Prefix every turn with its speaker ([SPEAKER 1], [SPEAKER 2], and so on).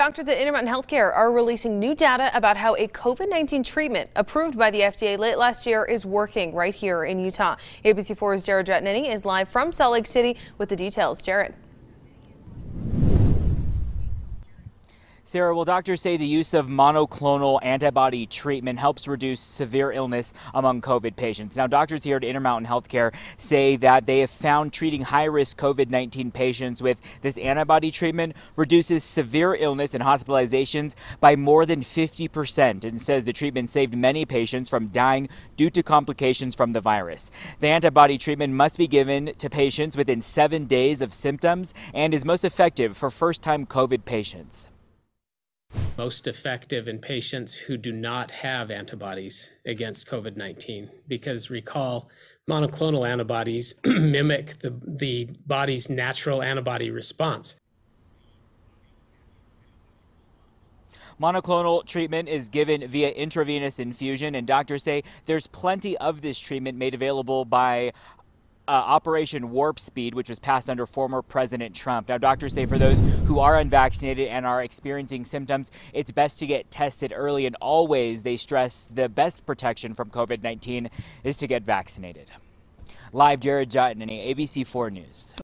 [SPEAKER 1] Doctors at Intermountain Healthcare are releasing new data about how a COVID-19 treatment approved by the FDA late last year is working right here in Utah. ABC4's Jared Jatnini is live from Salt Lake City with the details. Jared.
[SPEAKER 2] Sarah, will doctors say the use of monoclonal antibody treatment helps reduce severe illness among COVID patients? Now, doctors here at Intermountain Healthcare say that they have found treating high risk COVID 19 patients with this antibody treatment reduces severe illness and hospitalizations by more than 50%, and says the treatment saved many patients from dying due to complications from the virus. The antibody treatment must be given to patients within seven days of symptoms and is most effective for first time COVID patients
[SPEAKER 3] most effective in patients who do not have antibodies against COVID 19. Because recall, monoclonal antibodies mimic the, the body's natural antibody response.
[SPEAKER 2] Monoclonal treatment is given via intravenous infusion, and doctors say there's plenty of this treatment made available by uh, Operation Warp Speed, which was passed under former President Trump. Now, doctors say for those who are unvaccinated and are experiencing symptoms, it's best to get tested early, and always they stress the best protection from COVID 19 is to get vaccinated. Live, Jared Jatnini ABC4 News.